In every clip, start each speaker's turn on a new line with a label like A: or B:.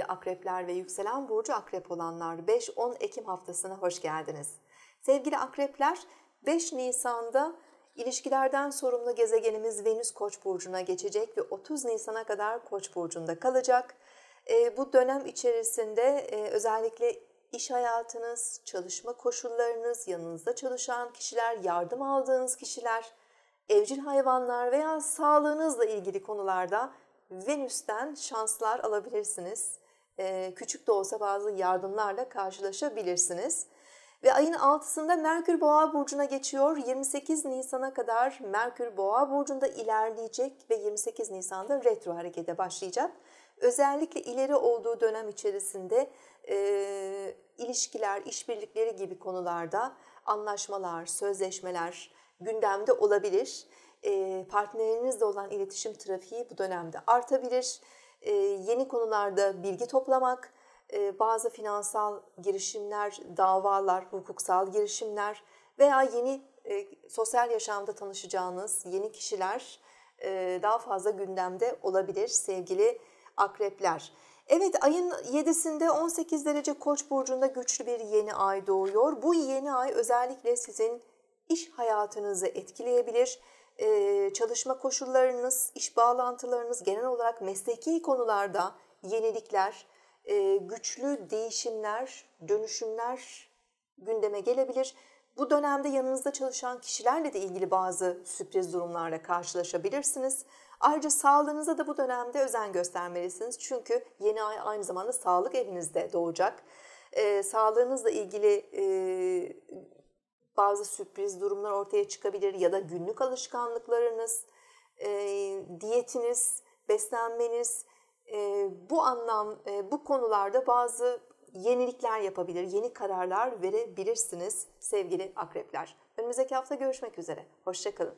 A: akrepler ve yükselen burcu akrep olanlar 5-10 Ekim haftasına hoş geldiniz. Sevgili akrepler 5 Nisan'da ilişkilerden sorumlu gezegenimiz Venüs Koç burcuna geçecek ve 30 Nisan'a kadar Koç burcunda kalacak. E, bu dönem içerisinde e, özellikle iş hayatınız, çalışma koşullarınız, yanınızda çalışan kişiler, yardım aldığınız kişiler, evcil hayvanlar veya sağlığınızla ilgili konularda Venüs'ten şanslar alabilirsiniz. Ee, küçük de olsa bazı yardımlarla karşılaşabilirsiniz. Ve ayın 6'sında Merkür Boğa burcuna geçiyor. 28 Nisan'a kadar Merkür Boğa burcunda ilerleyecek ve 28 Nisan'da retro harekete başlayacak. Özellikle ileri olduğu dönem içerisinde e, ilişkiler, işbirlikleri gibi konularda anlaşmalar, sözleşmeler gündemde olabilir e, partnerinizle olan iletişim trafiği bu dönemde artabilir. E, yeni konularda bilgi toplamak, e, bazı finansal girişimler, davalar, hukuksal girişimler veya yeni sosyal yaşamda tanışacağınız yeni kişiler daha fazla gündemde olabilir sevgili akrepler. Evet ayın 7'sinde 18 derece koç burcunda güçlü bir yeni ay doğuyor. Bu yeni ay özellikle sizin iş hayatınızı etkileyebilir çalışma koşullarınız, iş bağlantılarınız, genel olarak mesleki konularda yenilikler, güçlü değişimler, dönüşümler gündeme gelebilir. Bu dönemde yanınızda çalışan kişilerle de ilgili bazı sürpriz durumlarla karşılaşabilirsiniz. Ayrıca sağlığınıza da bu dönemde özen göstermelisiniz. Çünkü yeni ay aynı zamanda sağlık evinizde doğacak. Ee, sağlığınızla ilgili e, bazı sürpriz durumlar ortaya çıkabilir ya da günlük alışkanlıklarınız, e, diyetiniz, beslenmeniz e, bu anlam e, bu konularda bazı yenilikler yapabilir, yeni kararlar verebilirsiniz sevgili akrepler. Önümüzdeki hafta görüşmek üzere. Hoşçakalın.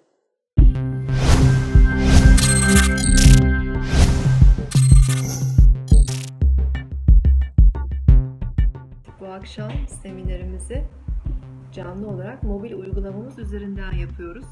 B: Bu akşam seminerimizi canlı olarak mobil uygulamamız üzerinden yapıyoruz.